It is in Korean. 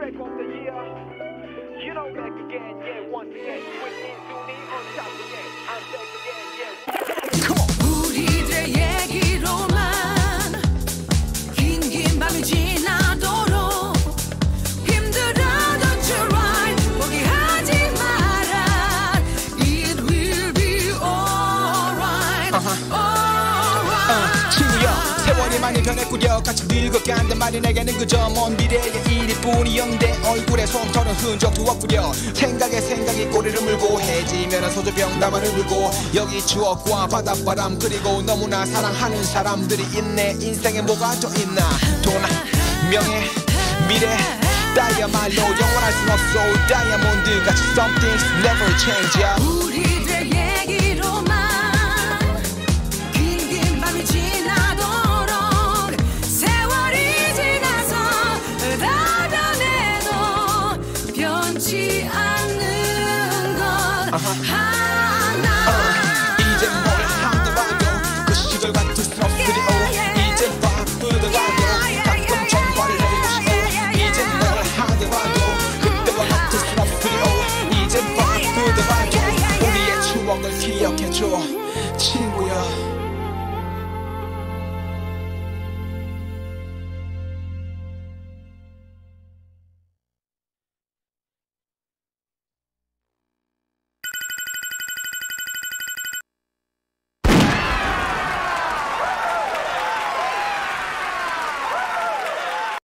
So back again, yeah, once again. With 인순이 on top again. I'm back again, yeah. 우리들의 얘기로만 긴긴 밤이 지나도록 힘들어도 try 포기하지 마라 It will be alright 친구여 세월이 많이 변했구려. 같이 늙어간단 말이 내게는 그저 먼 미래의 일뿐이었는데 얼굴에 솜털은 흔적도 없구려. 생각에 생각이 꼬리를 물고 해지면 소주병 나만을 들고 여기 추억과 바닷바람 그리고 너무나 사랑하는 사람들이 있네. 인생에 뭐가 더 있나? 돈 명예 미래. 다이아말로 영원할 순 없어. 다이아몬드 같이 some things never change yeah. 남지 않는 건 아. 하나. uh, 이제 뭘 하더라도 그 시절 같을 수 없으리오 이제 바쁘더라도 yeah. 가끔 전화를 해고 싶어 이제 뭘 하더라도 그때와 같을 수 없으리오 이제 바쁘더라도 우리의 추억을 기억해줘. 친구야.